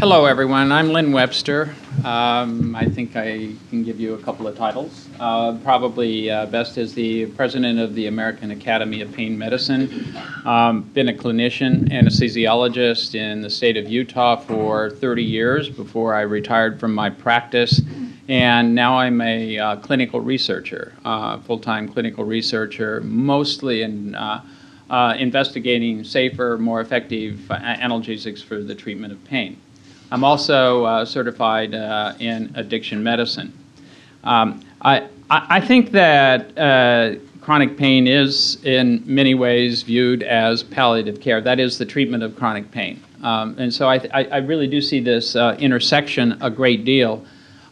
Hello, everyone. I'm Lynn Webster. Um, I think I can give you a couple of titles. Uh, probably uh, best as the president of the American Academy of Pain Medicine. Um, been a clinician, and anesthesiologist in the state of Utah for 30 years before I retired from my practice. And now I'm a uh, clinical researcher, uh, full time clinical researcher, mostly in uh, uh, investigating safer, more effective analgesics for the treatment of pain. I'm also uh, certified uh, in addiction medicine. Um, I, I think that uh, chronic pain is, in many ways, viewed as palliative care. That is the treatment of chronic pain. Um, and so I, I, I, really do see this uh, intersection a great deal.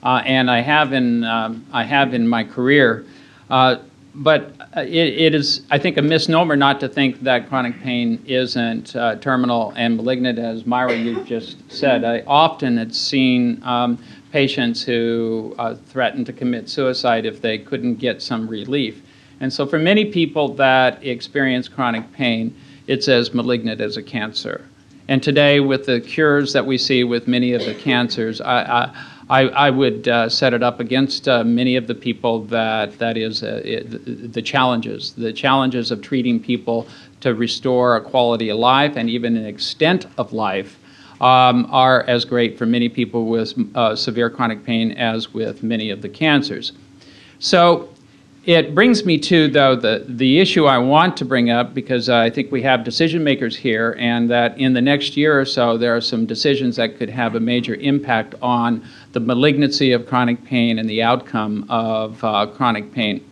Uh, and I have in, um, I have in my career uh, but uh, it, it is, I think, a misnomer not to think that chronic pain isn't uh, terminal and malignant, as Myra you just said. I often had seen um, patients who uh, threatened to commit suicide if they couldn't get some relief. And so, for many people that experience chronic pain, it's as malignant as a cancer. And today, with the cures that we see with many of the cancers, I, I I, I would uh, set it up against uh, many of the people that that is uh, it, the challenges, the challenges of treating people to restore a quality of life and even an extent of life um, are as great for many people with uh, severe chronic pain as with many of the cancers. So it brings me to, though, the, the issue I want to bring up because I think we have decision makers here, and that in the next year or so, there are some decisions that could have a major impact on the malignancy of chronic pain and the outcome of uh, chronic pain.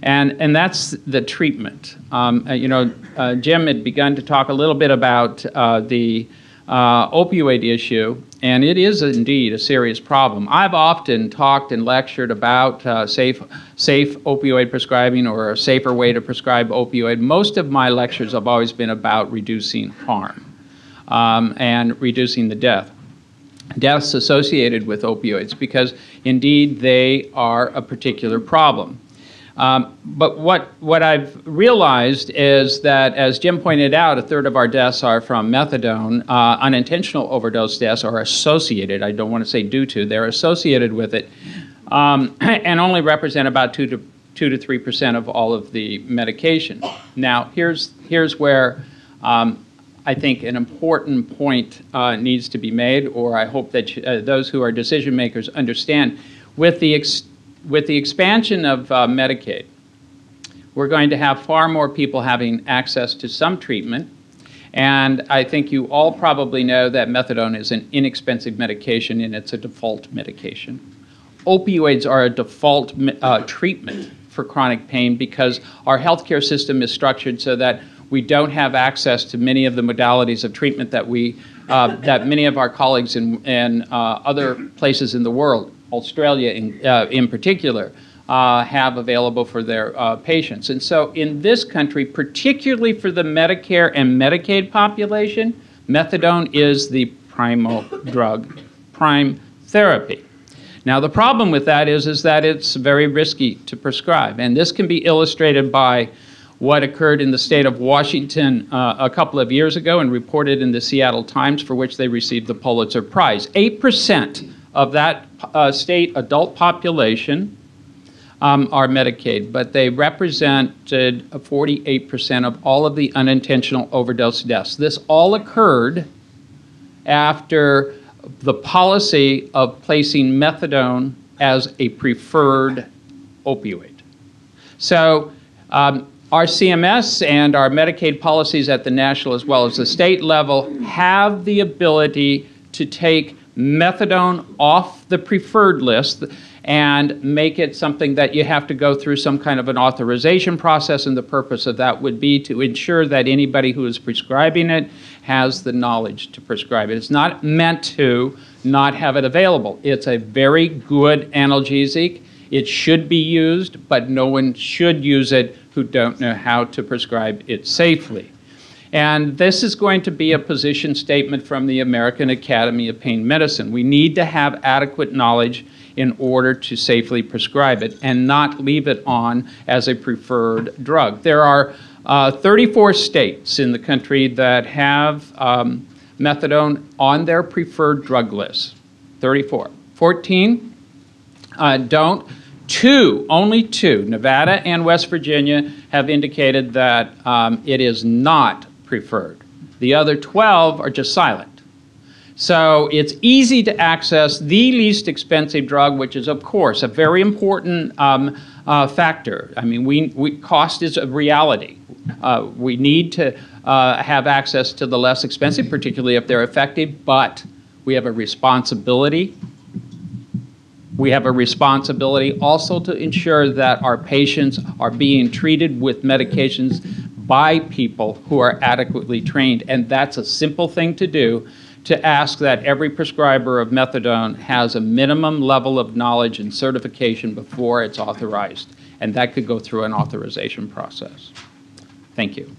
And, and that's the treatment. Um, uh, you know, uh, Jim had begun to talk a little bit about uh, the uh, opioid issue, and it is indeed a serious problem. I've often talked and lectured about uh, safe, safe opioid prescribing or a safer way to prescribe opioid. Most of my lectures have always been about reducing harm um, and reducing the death. Deaths associated with opioids because indeed they are a particular problem. Um, but what, what I've realized is that, as Jim pointed out, a third of our deaths are from methadone. Uh, unintentional overdose deaths are associated, I don't want to say due to, they're associated with it, um, and only represent about 2 to, 2 to 3% of all of the medication. Now, here's, here's where um, I think an important point uh, needs to be made, or I hope that uh, those who are decision makers understand. With the ex- with the expansion of uh, Medicaid, we're going to have far more people having access to some treatment. And I think you all probably know that methadone is an inexpensive medication and it's a default medication. Opioids are a default uh, treatment for chronic pain because our healthcare system is structured so that we don't have access to many of the modalities of treatment that we uh, that many of our colleagues in, in uh, other places in the world Australia in, uh, in particular, uh, have available for their uh, patients. And so in this country, particularly for the Medicare and Medicaid population, methadone is the primal drug, prime therapy. Now the problem with that is, is that it's very risky to prescribe. And this can be illustrated by what occurred in the state of Washington uh, a couple of years ago and reported in the Seattle Times, for which they received the Pulitzer Prize. 8% of that uh, state adult population um, are Medicaid, but they represented 48% of all of the unintentional overdose deaths. This all occurred after the policy of placing methadone as a preferred opioid. So, um, our CMS and our Medicaid policies at the national as well as the state level have the ability to take methadone off the preferred list and make it something that you have to go through some kind of an authorization process. And the purpose of that would be to ensure that anybody who is prescribing it has the knowledge to prescribe it. It's not meant to not have it available. It's a very good analgesic. It should be used, but no one should use it who don't know how to prescribe it safely. And this is going to be a position statement from the American Academy of Pain Medicine. We need to have adequate knowledge in order to safely prescribe it and not leave it on as a preferred drug. There are uh, 34 states in the country that have um, methadone on their preferred drug list. 34. 14, uh, don't. Two, only two, Nevada and West Virginia have indicated that um, it is not preferred. The other 12 are just silent. So it's easy to access the least expensive drug, which is, of course, a very important um, uh, factor. I mean, we, we, cost is a reality. Uh, we need to uh, have access to the less expensive, particularly if they're effective, but we have a responsibility we have a responsibility also to ensure that our patients are being treated with medications by people who are adequately trained. And that's a simple thing to do to ask that every prescriber of methadone has a minimum level of knowledge and certification before it's authorized. And that could go through an authorization process. Thank you.